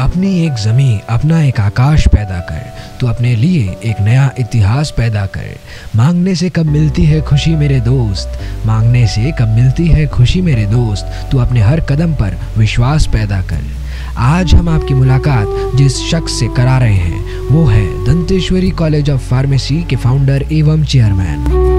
अपनी एक ज़मीं अपना एक आकाश पैदा कर। तू अपने लिए एक नया इतिहास पैदा कर। मांगने से कब मिलती है खुशी मेरे दोस्त? मांगने से कब मिलती है खुशी मेरे दोस्त? तू अपने हर कदम पर विश्वास पैदा कर। आज हम आपकी मुलाकात जिस शख्स से करा रहे हैं, वो है दंतेश्वरी कॉलेज ऑफ़ फार्मेसी के फाउंडर एवं चेयरमैन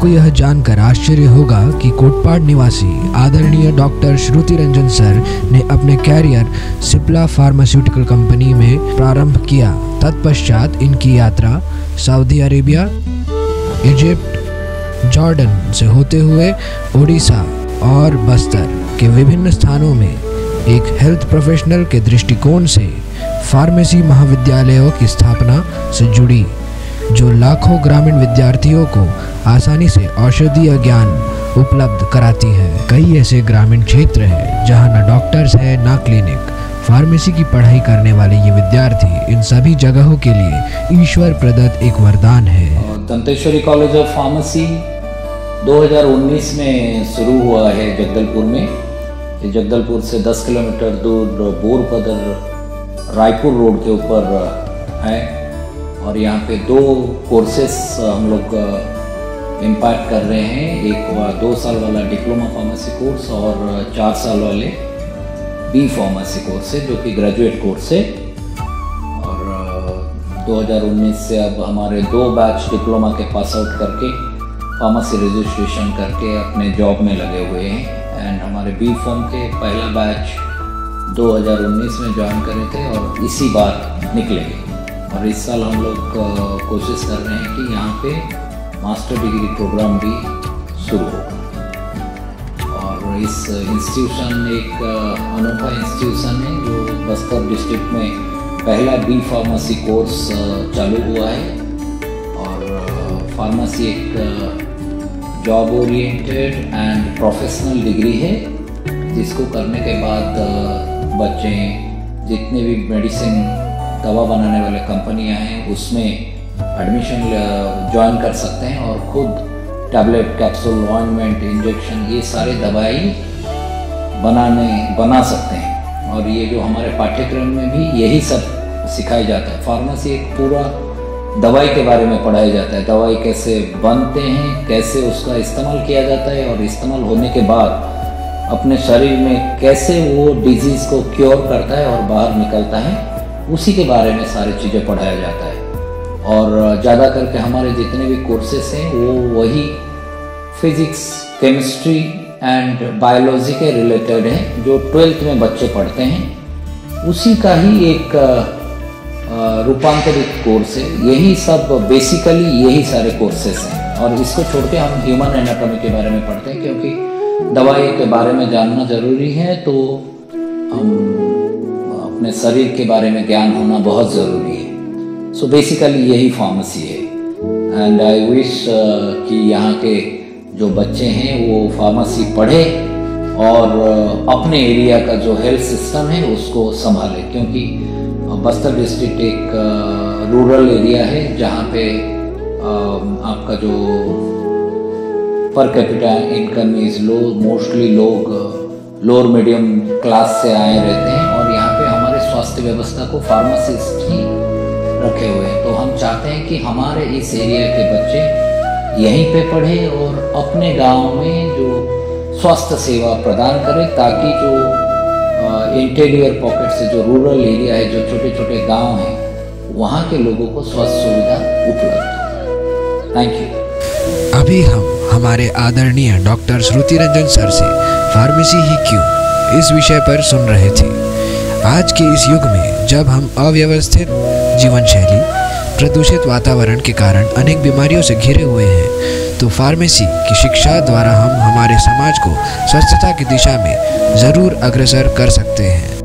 आपको यह जानकर आश्चर्य होगा कि कोटपाड निवासी आदरणीय डॉक्टर श्रुति रंजन सर ने अपने कैरियर सिप्ला फार्मास्यूटिकल कंपनी में प्रारंभ किया। तत्पश्चात इनकी यात्रा सऊदी अरेबिया, इजिप्ट, जॉर्डन से होते हुए ओडिशा और बस्तर के विभिन्न स्थानों में एक हेल्थ प्रोफेशनल के दृष्टिकोण से फार्मेसी महाविद्यालयों की स्थापना से जुड़ी। जो लाखों ग्रामीण विद्यार्थियों को आसानी से औषधीय ज्ञान उपलब्ध कराती है। कई ऐसे ग्रामीण क्षेत्र हैं, जहाँ ना डॉक्टर्स है, ना क्लिनिक। फार्मेसी की पढ़ाई करने वाले ये विद्यार्थी इन सभी जगहों के लिए ईश्वर प्रदत्त एक वरदान है। दंतेश्वरी कॉलेज ऑफ़ फार्मेसी 2019 में शुरू हुआ है जगदलपुर में। जगदलपुर से 10 किलोमीटर दूर बोरपदर रायपुर रोड के ऊपर है। और यहाँ पे दो कोर्सेस हम लोग इम्पार्ट कर रहे हैं। एक दो साल वाला डिप्लोमा फार्मेसी कोर्स और चार साल वाले बी फार्मेसी कोर्स है, जो कि ग्रेजुएट कोर्स है। और 2019 से अब हमारे दो बैच डिप्लोमा के पास आउट करके फार्मेसी रजिस्ट्रेशन करके अपने जॉब में लगे हुए हैं। एंड हमारे बी फॉर्म के पहला बैच 2019 में ज्वाइन करे थे और इसी बार निकलेंगे और इस साल हम लोग कोशिश कर रहे हैं कि यहाँ पे मास्टर डिग्री प्रोग्राम भी शुरू होगा और इस इंस्टीट्यूशन एक अनोखा इंस्टीट्यूशन है जो बस्तर डिस्ट्रिक्ट में पहला बी फार्मेसी कोर्स चालू हुआ है। और फार्मेसी एक job oriented and professional degree है, जिसको करने के बाद बच्चे जितने भी मेडिसिन दवा बनाने वाले कंपनियाँ हैं, उसमें एडमिशन ज्वाइन कर सकते हैं और खुद टैबलेट कैप्सूल ऑइनमेंट इंजेक्शन ये सारे दवाई बनाने, बना सकते हैं। और ये जो हमारे पाठ्यक्रम में भी यही सब सिखाया जाता है। फार्मेसी एक पूरा दवाई के बारे में पढ़ाया जाता है। दवाई कैसे बनते हैं, कैसे उसका इस्तेमाल किया जाता है और इस्तेमाल होने के बाद अपने शरीर में कैसे वो डिज़ीज़ को क्योर करता है और बाहर निकलता है उसी के बारे में सारी चीज़ें पढ़ाया जाता है। और ज़्यादा करके हमारे जितने भी कोर्सेस हैं, वो वही फिज़िक्स केमिस्ट्री एंड बायोलॉजी के रिलेटेड हैं, जो ट्वेल्थ में बच्चे पढ़ते हैं। उसी का ही एक रूपांतरित कोर्स है। यही सब बेसिकली यही सारे कोर्सेस हैं। और इसको छोड़ के हम ह्यूमन एनाटॉमी के बारे में पढ़ते हैं, क्योंकि दवाई के बारे में जानना ज़रूरी है तो हम अपने शरीर के बारे में ज्ञान होना बहुत ज़रूरी है। सो बेसिकली यही फार्मेसी है। एंड आई विश कि यहाँ के जो बच्चे हैं वो फार्मेसी पढ़े और uh, अपने एरिया का जो हेल्थ सिस्टम है उसको संभाले। क्योंकि बस्तर डिस्ट्रिक्ट एक रूरल uh, एरिया है जहाँ पे आपका जो per capita income is low mostly लोग लोअर मीडियम क्लास से आए रहते हैं। स्वास्थ्य व्यवस्था को फार्मासिस्ट ही रखे हुए हैं। तो हम चाहते हैं कि हमारे इस एरिया के बच्चे यहीं पे पढ़े और अपने गाँव में जो स्वास्थ्य सेवा प्रदान करें, ताकि जो इंटीरियर पॉकेट से जो रूरल एरिया है, जो छोटे छोटे गाँव हैं, वहाँ के लोगों को स्वास्थ्य सुविधा उपलब्ध थैंक यू अभी हम हमारे आदरणीय डॉक्टर श्रुति रंजन सर से फार्मेसी ही क्यों इस विषय पर सुन रहे थे। आज के इस युग में, जब हम अव्यवस्थित जीवन शैली प्रदूषित वातावरण के कारण अनेक बीमारियों से घिरे हुए हैं तो फार्मेसी की शिक्षा द्वारा हम हमारे समाज को स्वच्छता की दिशा में ज़रूर अग्रसर कर सकते हैं।